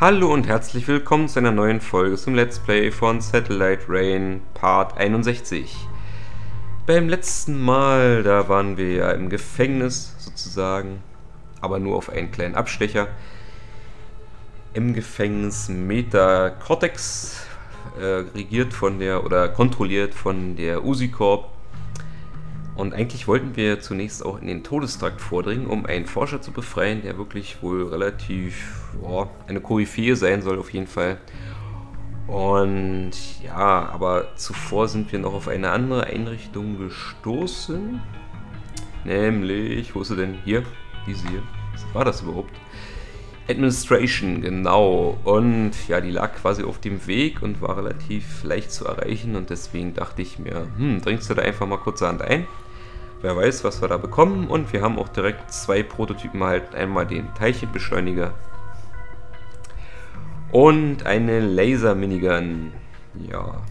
Hallo und herzlich willkommen zu einer neuen Folge zum Let's Play von Satellite Rain Part 61. Beim letzten Mal, da waren wir ja im Gefängnis sozusagen, aber nur auf einen kleinen Abstecher. Im Gefängnis Meta Cortex, äh, regiert von der oder kontrolliert von der Uzi Corp und eigentlich wollten wir zunächst auch in den Todestrakt vordringen, um einen Forscher zu befreien, der wirklich wohl relativ oh, eine Koryphäe sein soll, auf jeden Fall. Und ja, aber zuvor sind wir noch auf eine andere Einrichtung gestoßen. Nämlich, wo ist sie denn? Hier, diese hier. Was war das überhaupt? Administration, genau. Und ja, die lag quasi auf dem Weg und war relativ leicht zu erreichen. Und deswegen dachte ich mir, hm, dringst du da einfach mal kurzerhand ein? Wer weiß, was wir da bekommen. Und wir haben auch direkt zwei Prototypen halt. Einmal den Teilchenbeschleuniger und eine Laser-Minigun. Ja.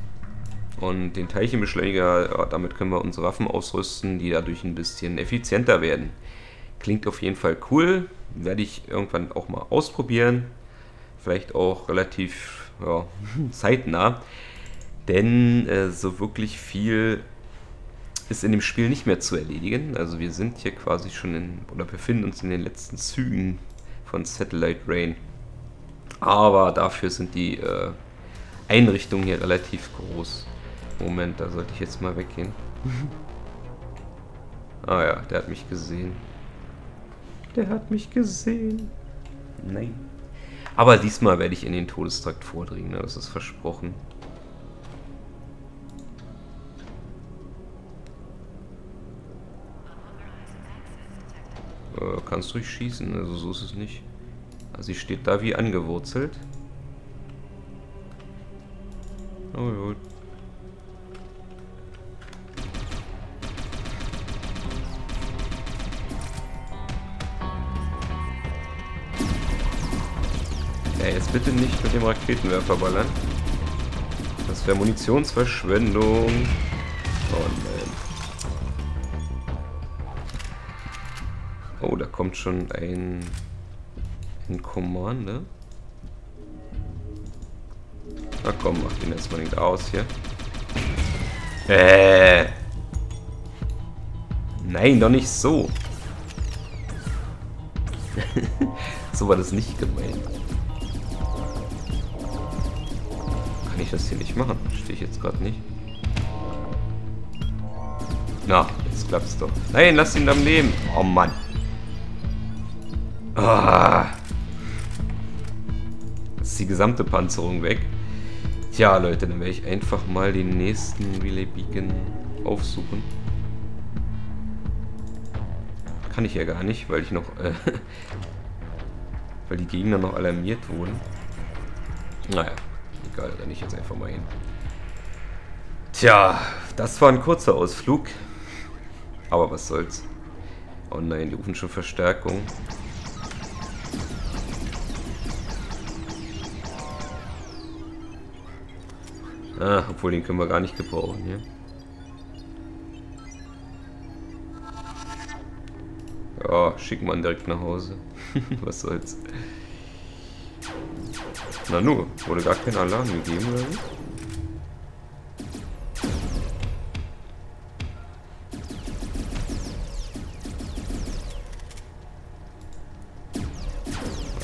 Und den Teilchenbeschleuniger, ja, damit können wir unsere Waffen ausrüsten, die dadurch ein bisschen effizienter werden. Klingt auf jeden Fall cool. Werde ich irgendwann auch mal ausprobieren. Vielleicht auch relativ ja, zeitnah. Denn äh, so wirklich viel ist in dem Spiel nicht mehr zu erledigen. Also wir sind hier quasi schon in, oder befinden uns in den letzten Zügen von Satellite Rain. Aber dafür sind die äh, Einrichtungen hier relativ groß. Moment, da sollte ich jetzt mal weggehen. ah ja, der hat mich gesehen. Der hat mich gesehen. Nein. Aber diesmal werde ich in den Todestrakt vordringen, ne? das ist versprochen. Äh, kannst durchschießen, also so ist es nicht. Also sie steht da wie angewurzelt. Oh gut. Ja, jetzt bitte nicht mit dem Raketenwerfer ballern. Das wäre Munitionsverschwendung. Oh nein. Oh, da kommt schon ein, ein Commander. Na komm, mach den erstmal nicht aus hier. Äh. Nein, doch nicht so. so war das nicht gemeint. Kann ich das hier nicht machen? Stehe ich jetzt gerade nicht. Na, jetzt klappt's doch. Nein, lass ihn am Leben. Oh Mann. Ah. Ist die gesamte Panzerung weg. Tja, Leute, dann werde ich einfach mal den nächsten Relay Beacon aufsuchen. Kann ich ja gar nicht, weil ich noch... Äh, weil die Gegner noch alarmiert wurden. Naja, egal, dann ich jetzt einfach mal hin. Tja, das war ein kurzer Ausflug. Aber was soll's. Oh nein, die rufen schon Verstärkung. Ah, obwohl den können wir gar nicht gebrauchen hier. Ja, schicken wir ihn direkt nach Hause. Was soll's. Na nur, wurde gar kein Alarm gegeben oder wie?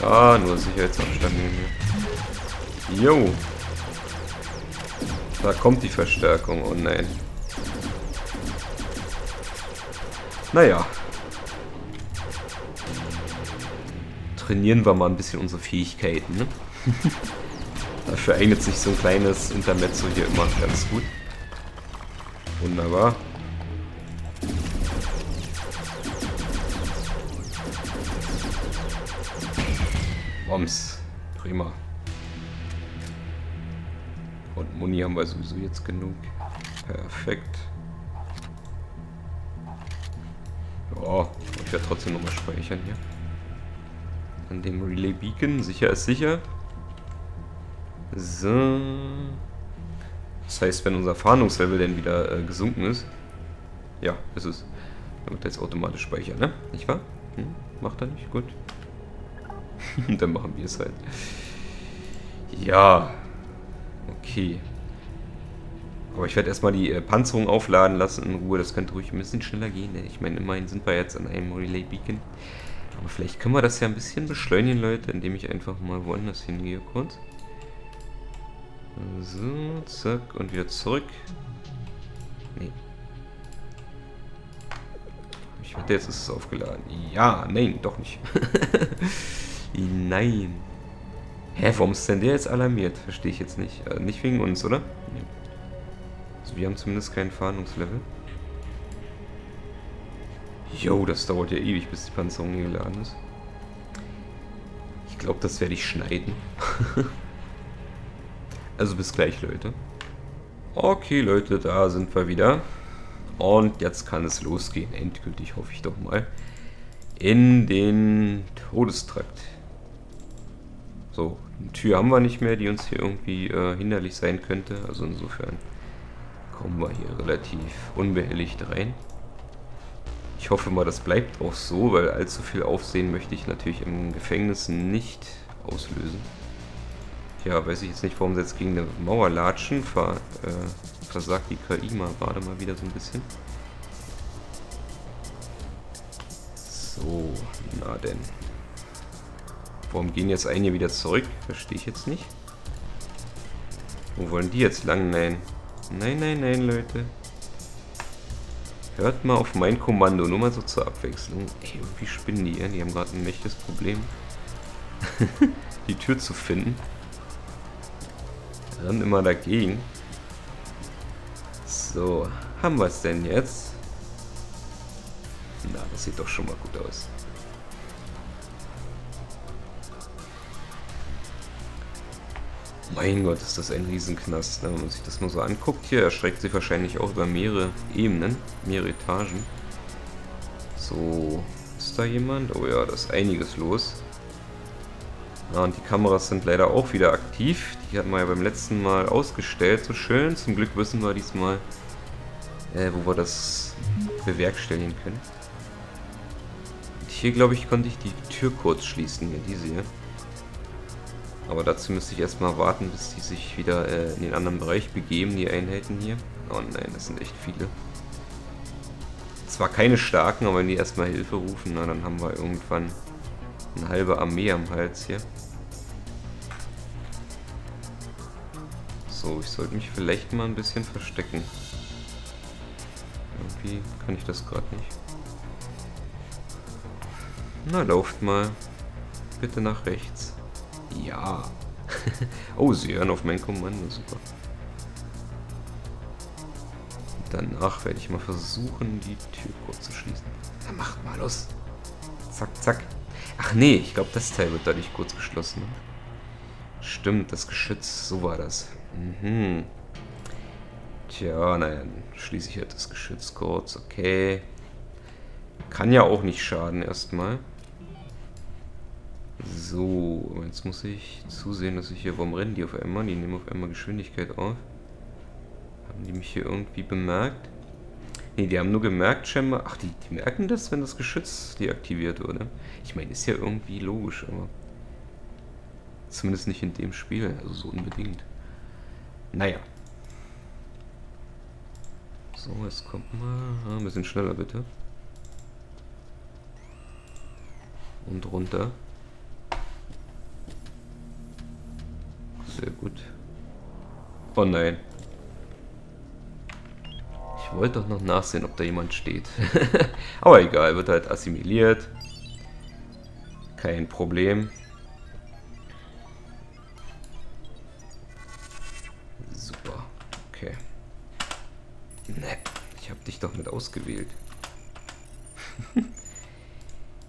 Ah, nur Sicherheitsabstand nehmen wir. Jo. Da kommt die Verstärkung. Oh nein. Naja. Trainieren wir mal ein bisschen unsere Fähigkeiten, ne? Dafür eignet sich so ein kleines Intermezzo hier immer ganz gut. Wunderbar. Wir sowieso jetzt genug. Perfekt. Ja, ich werde trotzdem nochmal speichern hier. An dem Relay Beacon. Sicher ist sicher. So. Das heißt, wenn unser Fahndungslevel denn wieder äh, gesunken ist. Ja, ist es. Dann wird er jetzt automatisch speichern, ne? Nicht wahr? Hm? Macht er nicht? Gut. Dann machen wir es halt. Ja. Okay. Aber ich werde erstmal die äh, Panzerung aufladen lassen in Ruhe. Das könnte ruhig ein bisschen schneller gehen. Ne? Ich meine, immerhin sind wir jetzt an einem Relay Beacon. Aber vielleicht können wir das ja ein bisschen beschleunigen, Leute, indem ich einfach mal woanders hingehe kurz. So, zack, und wieder zurück. Nee. Ich wette, jetzt ist es aufgeladen. Ja, nein, doch nicht. nein. Hä, warum ist denn der jetzt alarmiert? Verstehe ich jetzt nicht. Äh, nicht wegen uns, oder? Nee. Wir haben zumindest kein Fahndungslevel. Jo, das dauert ja ewig, bis die Panzerung hier geladen ist. Ich glaube, das werde ich schneiden. also bis gleich, Leute. Okay, Leute, da sind wir wieder. Und jetzt kann es losgehen. Endgültig, hoffe ich doch mal. In den Todestrakt. So, eine Tür haben wir nicht mehr, die uns hier irgendwie äh, hinderlich sein könnte. Also insofern kommen wir hier relativ unbehelligt rein. Ich hoffe mal, das bleibt auch so, weil allzu viel Aufsehen möchte ich natürlich im Gefängnis nicht auslösen. Ja, weiß ich jetzt nicht, warum sie jetzt gegen eine Mauer latschen. Ver, äh, versagt die KI mal gerade mal wieder so ein bisschen. So, na denn. Warum gehen jetzt einige wieder zurück? Verstehe ich jetzt nicht. Wo wollen die jetzt lang? Nein. Nein, nein, nein, Leute. Hört mal auf mein Kommando, nur mal so zur Abwechslung. Ey, irgendwie spinnen die? Die haben gerade ein mächtiges Problem, die Tür zu finden. Dann immer dagegen. So, haben wir es denn jetzt? Na, das sieht doch schon mal gut aus. Mein Gott, ist das ein Riesenknast. Ne? Wenn man sich das mal so anguckt hier, erschreckt sich wahrscheinlich auch über mehrere Ebenen, mehrere Etagen. So, ist da jemand? Oh ja, da ist einiges los. Ja, und die Kameras sind leider auch wieder aktiv. Die hatten wir ja beim letzten Mal ausgestellt, so schön. Zum Glück wissen wir diesmal, äh, wo wir das bewerkstelligen können. Und hier, glaube ich, konnte ich die Tür kurz schließen, hier, diese hier. Aber dazu müsste ich erstmal warten, bis die sich wieder äh, in den anderen Bereich begeben, die Einheiten hier. Oh nein, das sind echt viele. Zwar keine starken, aber wenn die erstmal Hilfe rufen, na, dann haben wir irgendwann eine halbe Armee am Hals hier. So, ich sollte mich vielleicht mal ein bisschen verstecken. Irgendwie kann ich das gerade nicht. Na, lauft mal. Bitte nach rechts. Ja. oh, sie hören auf mein Kommando. Super. Danach werde ich mal versuchen, die Tür kurz zu schließen. Dann macht mal los. Zack, zack. Ach nee, ich glaube, das Teil wird dadurch kurz geschlossen. Stimmt, das Geschütz, so war das. Mhm. Tja, naja, dann schließe ich halt das Geschütz kurz, okay. Kann ja auch nicht schaden erstmal. So, jetzt muss ich zusehen, dass ich hier, warum rennen die auf einmal? Die nehmen auf einmal Geschwindigkeit auf. Haben die mich hier irgendwie bemerkt? Ne, die haben nur gemerkt scheinbar, ach, die, die merken das, wenn das Geschütz deaktiviert wurde. Ich meine, ist ja irgendwie logisch, aber zumindest nicht in dem Spiel, also so unbedingt. Naja. So, jetzt kommt mal, ah, ein bisschen schneller bitte. Und runter. Sehr gut. Oh nein. Ich wollte doch noch nachsehen, ob da jemand steht. Aber egal, wird halt assimiliert. Kein Problem. Super. Okay. Ne, ich habe dich doch mit ausgewählt.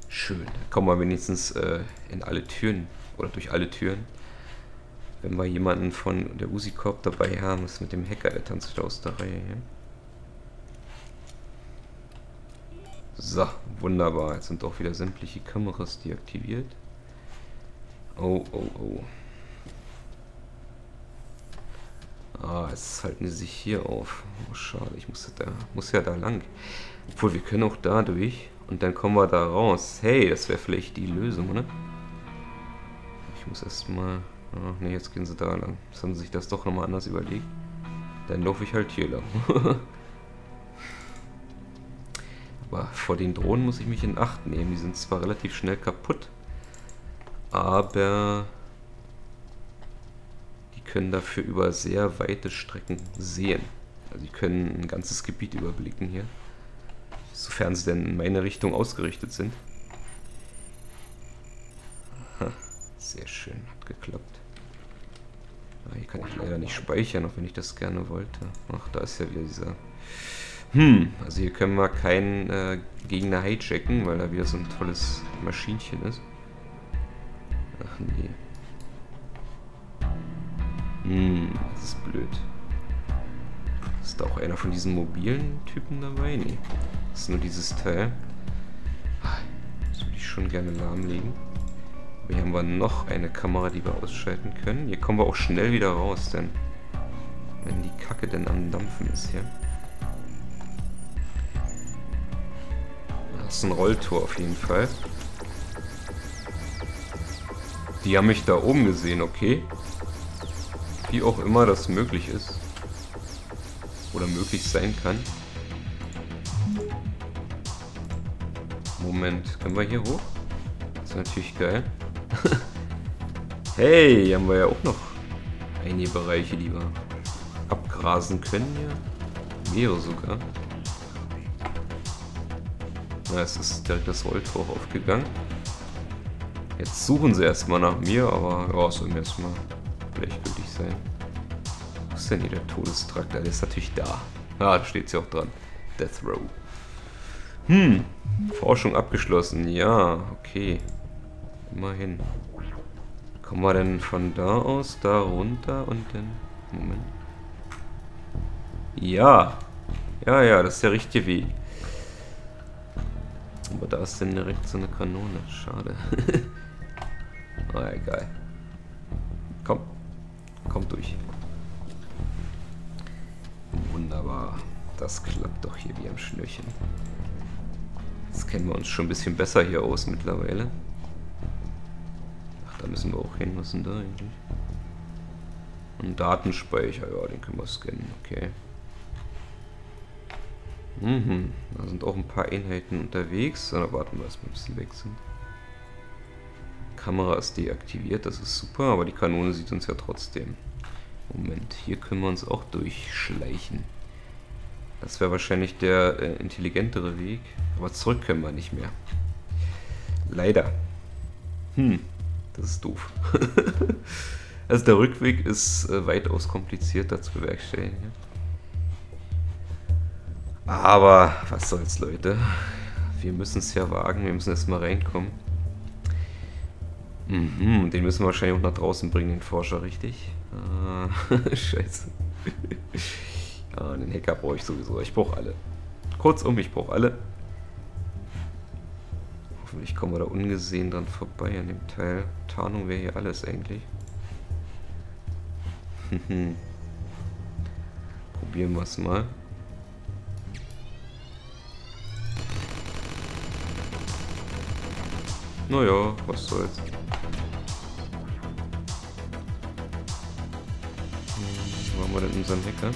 Schön. Da kommen wir wenigstens äh, in alle Türen oder durch alle Türen wenn wir jemanden von der Uzi Corp dabei haben, ist mit dem Hacker, der tanzt aus der Reihe hier. So, wunderbar. Jetzt sind auch wieder sämtliche Kameras deaktiviert. Oh, oh, oh. Ah, jetzt halten sie sich hier auf. Oh, schade, ich muss, da, muss ja da lang. Obwohl, wir können auch da durch und dann kommen wir da raus. Hey, das wäre vielleicht die Lösung, oder? Ich muss erstmal Ach ne, jetzt gehen sie da lang. Jetzt haben sie sich das doch nochmal anders überlegt. Dann laufe ich halt hier lang. Aber vor den Drohnen muss ich mich in Acht nehmen. Die sind zwar relativ schnell kaputt, aber die können dafür über sehr weite Strecken sehen. Also die können ein ganzes Gebiet überblicken hier. Sofern sie denn in meine Richtung ausgerichtet sind. Sehr schön, hat geklappt. Ah, hier kann ich leider nicht speichern, auch wenn ich das gerne wollte. Ach, da ist ja wieder dieser... Hm, also hier können wir keinen äh, Gegner hijacken, weil da wieder so ein tolles Maschinchen ist. Ach nee. Hm, das ist blöd. Ist da auch einer von diesen mobilen Typen dabei? Nee. Das ist nur dieses Teil. Das würde ich schon gerne lahmlegen. Hier haben wir noch eine Kamera, die wir ausschalten können. Hier kommen wir auch schnell wieder raus, denn wenn die Kacke denn am Dampfen ist hier. Das ist ein Rolltor auf jeden Fall. Die haben mich da oben gesehen, okay. Wie auch immer das möglich ist. Oder möglich sein kann. Moment, können wir hier hoch? Das ist natürlich geil. Hey, haben wir ja auch noch einige Bereiche, die wir abgrasen können hier. Mehrere sogar. Na, es ist direkt das Rolltor aufgegangen. Jetzt suchen sie erstmal nach mir, aber ja, soll mir erstmal gleichgültig sein. Wo ist denn hier der Todestrakt? Der ist natürlich da. Ah, da steht sie auch dran. Death Row. Hm, Forschung abgeschlossen. Ja, okay. Immerhin. Kommen wir denn von da aus da runter und dann... Moment. Ja. Ja, ja, das ist der richtige Weg. Aber da ist denn direkt so eine Kanone. Schade. ah, egal. Komm. Komm durch. Wunderbar. Das klappt doch hier wie am Schnürchen. Jetzt kennen wir uns schon ein bisschen besser hier aus mittlerweile. Da müssen wir auch hin. Was ist denn da eigentlich? Ein Datenspeicher, ja, den können wir scannen, okay. Mhm, da sind auch ein paar Einheiten unterwegs. Dann warten wir erstmal, bis sie weg sind. Kamera ist deaktiviert, das ist super, aber die Kanone sieht uns ja trotzdem. Moment, hier können wir uns auch durchschleichen. Das wäre wahrscheinlich der äh, intelligentere Weg, aber zurück können wir nicht mehr. Leider. Hm, das ist doof. also der Rückweg ist äh, weitaus komplizierter zu bewerkstelligen. Ja? Aber was soll's, Leute. Wir müssen es ja wagen, wir müssen erstmal reinkommen. Mhm, den müssen wir wahrscheinlich auch nach draußen bringen, den Forscher, richtig? Ah, scheiße. ah, den Hacker brauche ich sowieso. Ich brauche alle. Kurzum, ich brauche alle. Hoffentlich kommen wir da ungesehen dran vorbei an dem Teil. Tarnung wäre hier alles eigentlich. Probieren wir es mal. Naja, was soll's. Hm, wo haben wir denn unseren Hacker?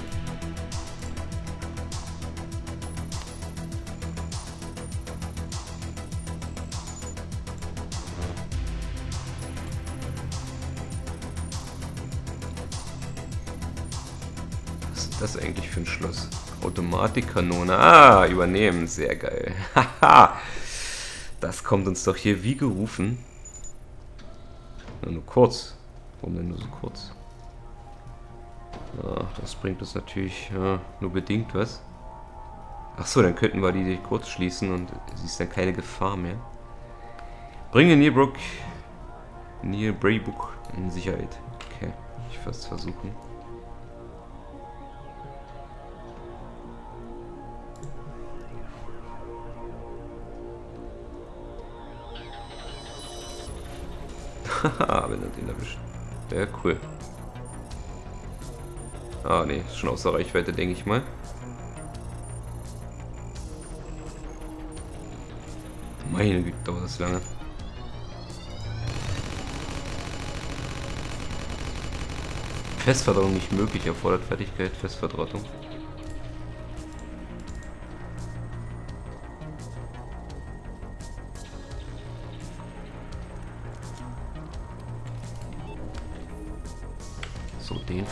Das eigentlich für ein Schloss? Automatikkanone. Ah, übernehmen. Sehr geil. Haha. Das kommt uns doch hier wie gerufen. Ja, nur kurz. Warum denn nur so kurz? Ach, das bringt uns natürlich ja, nur bedingt was. Ach so, dann könnten wir die kurz schließen und sie ist dann keine Gefahr mehr. Bringe Neilbrook, Neil Braybook in Sicherheit. Okay, ich fast versuchen. Haha, wenn er den erwischt. Wäre cool. Ah, ne, ist schon außer Reichweite, denke ich mal. Meine Güte, dauert das lange. Festverdrahtung nicht möglich, erfordert Fertigkeit Festverdrahtung.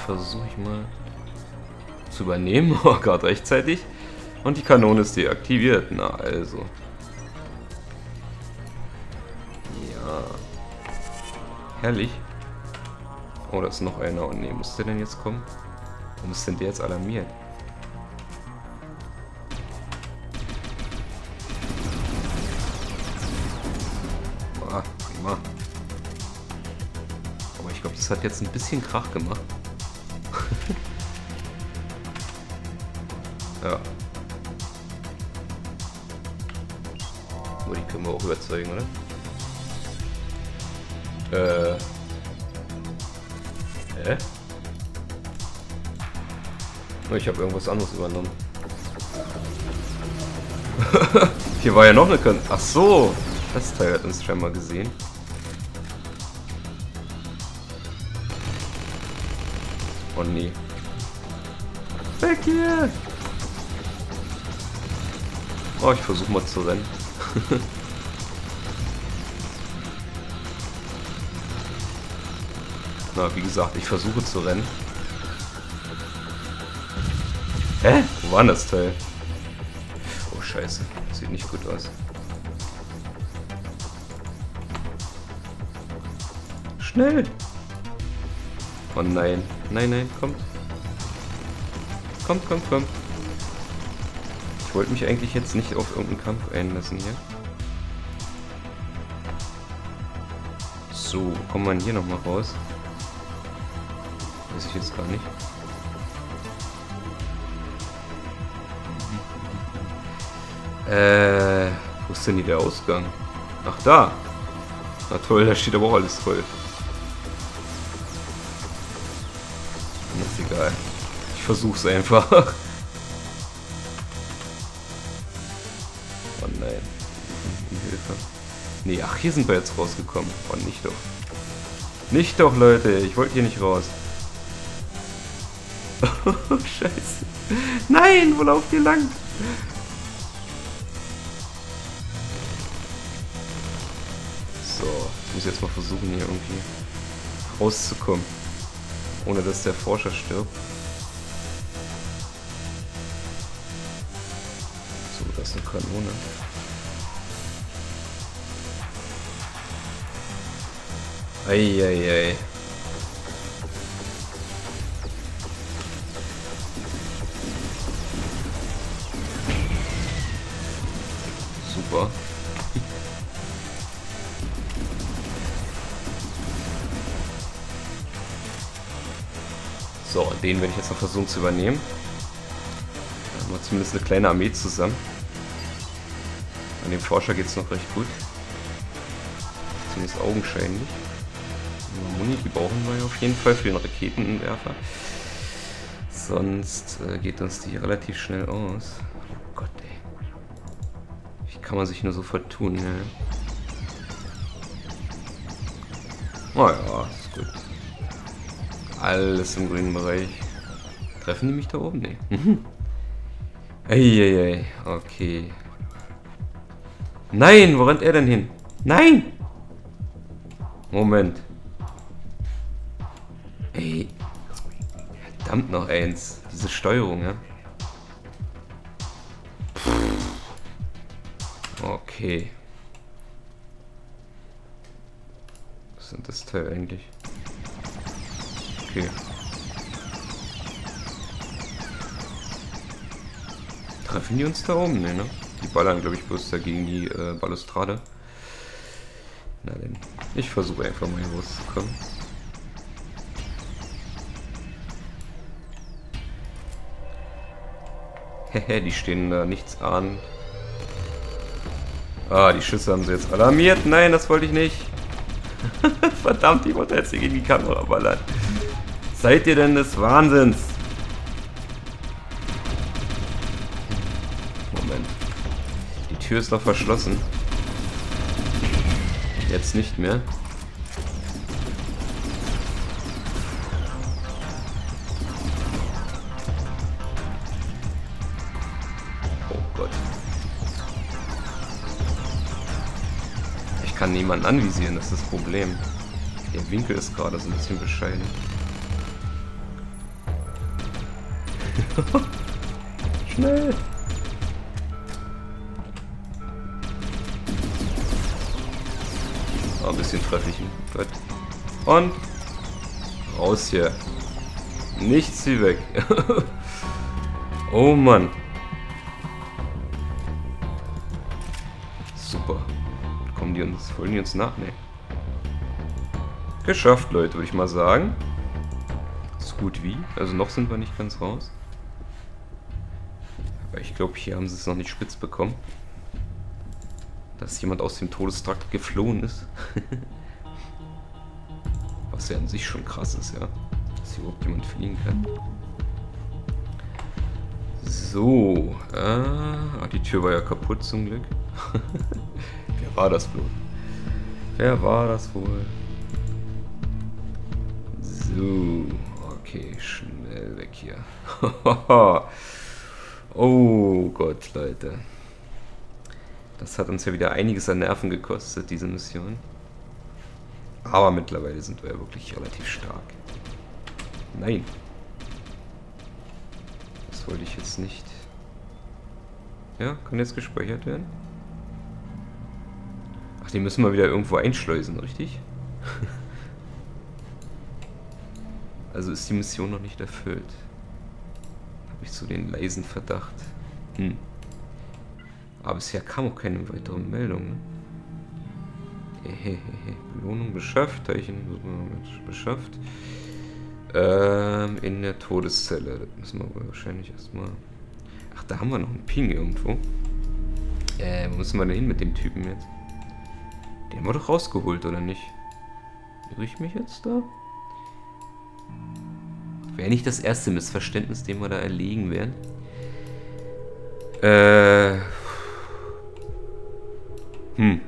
Versuche ich mal zu übernehmen. Oh Gott, rechtzeitig. Und die Kanone ist deaktiviert. Na also. Ja. Herrlich. Oh, da ist noch einer. Und nee, muss der denn jetzt kommen? Warum ist denn der jetzt alarmiert? Ah, prima. Aber ich glaube, das hat jetzt ein bisschen Krach gemacht. Ja. Oh, die können wir auch überzeugen, oder? Äh. Hä? Oh, ich habe irgendwas anderes übernommen. Hier war ja noch eine Kon Ach so, das Teil hat uns scheinbar gesehen. Oh nee. Weg hier! Oh, ich versuche mal zu rennen. Na, wie gesagt, ich versuche zu rennen. Hä? Wo war denn das Teil? Oh, scheiße. Sieht nicht gut aus. Schnell! Oh nein. Nein, nein, kommt. Kommt, kommt, kommt. Ich wollte mich eigentlich jetzt nicht auf irgendeinen Kampf einlassen hier. So, kommt man hier nochmal raus? Weiß ich jetzt gar nicht. Äh, wo ist denn hier der Ausgang? Ach, da. Na toll, da steht aber auch alles voll. Ist egal. Ich versuch's einfach. hier sind wir jetzt rausgekommen. Oh, nicht doch. Nicht doch, Leute. Ich wollte hier nicht raus. Oh, scheiße. Nein, wo lauft ihr lang? So, ich muss jetzt mal versuchen, hier irgendwie rauszukommen. Ohne dass der Forscher stirbt. So, das ist eine Kanone. Eieiei. Ei, ei. Super. So, den werde ich jetzt noch versuchen zu übernehmen. Da haben wir zumindest eine kleine Armee zusammen. An dem Forscher geht es noch recht gut. Zumindest augenscheinlich. Muni, die brauchen wir auf jeden Fall für den Raketenwerfer. Sonst äh, geht uns die relativ schnell aus. Oh Gott, ey. Wie kann man sich nur so vertun, ne? Oh ja, ist gut. Alles im grünen Bereich. Treffen die mich da oben? Nee. Eieiei, okay. Nein, wo rennt er denn hin? Nein! Moment. Ey. Verdammt noch eins. Diese Steuerung, ja. Okay. Was sind das Teil eigentlich? Okay. Treffen die uns da oben? Ne, ne? Die ballern, glaube ich, bloß dagegen die äh, Balustrade. Na denn. Ich versuche einfach mal hier rauszukommen. Hehe, die stehen da nichts an. Ah, die Schüsse haben sie jetzt alarmiert. Nein, das wollte ich nicht. Verdammt, die wollte jetzt gegen die Kamera ballern. Seid ihr denn des Wahnsinns? Moment. Die Tür ist noch verschlossen. Jetzt nicht mehr. Kann niemanden anvisieren, das ist das Problem. Der Winkel ist gerade so ein bisschen bescheiden. Schnell! Oh, ein bisschen treffe ich ihn. Gut. Und raus hier. Nichts wie weg. oh Mann. Kommen die uns, folgen die uns nach? Nee. Geschafft, Leute, würde ich mal sagen. So gut wie. Also noch sind wir nicht ganz raus. Aber ich glaube, hier haben sie es noch nicht spitz bekommen. Dass jemand aus dem Todestrakt geflohen ist. Was ja an sich schon krass ist, ja. Dass hier überhaupt jemand fliegen kann. So. Ah, die Tür war ja kaputt zum Glück. War das wohl? Wer war das wohl? So, okay, schnell weg hier. oh Gott, Leute. Das hat uns ja wieder einiges an Nerven gekostet, diese Mission. Aber mittlerweile sind wir ja wirklich relativ stark. Nein. Das wollte ich jetzt nicht. Ja, kann jetzt gespeichert werden? Die müssen wir wieder irgendwo einschleusen, richtig? Also ist die Mission noch nicht erfüllt. Habe ich so den leisen Verdacht. Hm. Aber bisher kam auch keine weitere Meldung. Ne? Belohnung beschafft, Teilchen beschafft. Ähm, in der Todeszelle. Das müssen wir wohl wahrscheinlich erstmal. Ach, da haben wir noch einen Ping irgendwo. Äh, wo müssen wir denn hin mit dem Typen jetzt? Haben wir doch rausgeholt, oder nicht? Irre ich mich jetzt da? Wäre nicht das erste Missverständnis, dem wir da erlegen werden. Äh. Hm.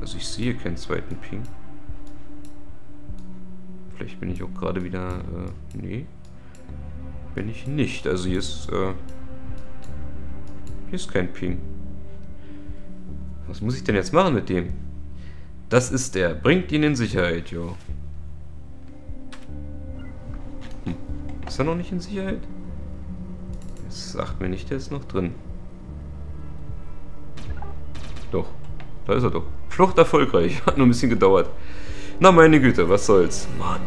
Also ich sehe keinen zweiten Ping. Vielleicht bin ich auch gerade wieder... Äh, nee. Bin ich nicht. Also hier ist... Äh, hier ist kein Ping. Was muss ich denn jetzt machen mit dem? Das ist der. Bringt ihn in Sicherheit, jo. Ist er noch nicht in Sicherheit? Das sagt mir nicht, der ist noch drin. Doch, da ist er doch. Flucht erfolgreich. Hat nur ein bisschen gedauert. Na meine Güte, was soll's. Mann.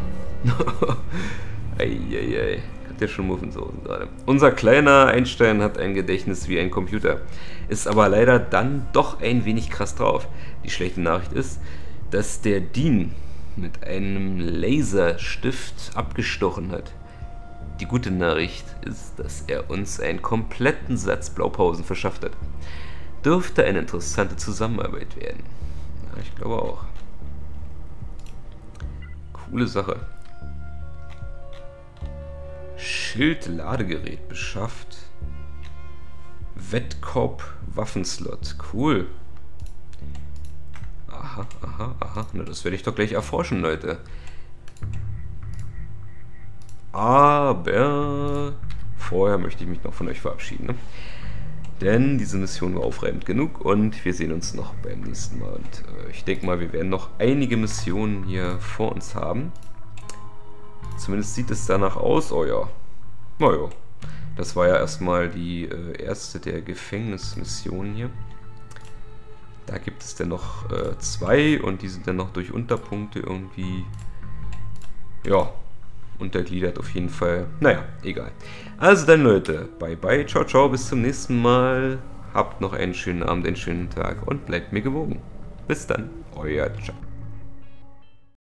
Eieiei. Hat der schon Muffensausen gerade. Unser kleiner Einstein hat ein Gedächtnis wie ein Computer. Ist aber leider dann doch ein wenig krass drauf. Die schlechte Nachricht ist, dass der Dean mit einem Laserstift abgestochen hat. Die gute Nachricht ist, dass er uns einen kompletten Satz Blaupausen verschafft hat. Dürfte eine interessante Zusammenarbeit werden. Ja, ich glaube auch. Coole Sache. Schild-Ladegerät beschafft. Wettkorb Waffenslot. Cool. Aha, aha, aha. Na, das werde ich doch gleich erforschen, Leute. Aber vorher möchte ich mich noch von euch verabschieden. Ne? Denn diese Mission war aufreibend genug und wir sehen uns noch beim nächsten Mal. Und äh, ich denke mal, wir werden noch einige Missionen hier vor uns haben. Zumindest sieht es danach aus. Oh ja. Naja. Das war ja erstmal die äh, erste der Gefängnismissionen hier. Da gibt es dann noch äh, zwei und die sind dann noch durch Unterpunkte irgendwie ja, untergliedert auf jeden Fall. Naja, egal. Also dann Leute, bye bye, ciao ciao, bis zum nächsten Mal. Habt noch einen schönen Abend, einen schönen Tag und bleibt mir gewogen. Bis dann, euer Chuck.